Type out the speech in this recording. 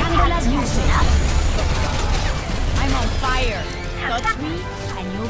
Music. I'm on fire. Touch me, and you'll